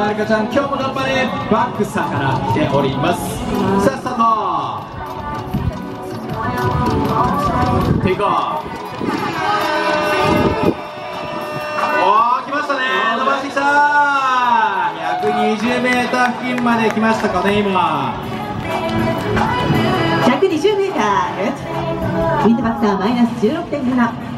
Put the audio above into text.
あはるかちゃん今日も頑張れ。バックさんから来ております。さあスタート。テイクオおー来ましたね。伸ばしてきた。120m 付近まで来ましたかね今。120m ウィンドバッターマイナス16.7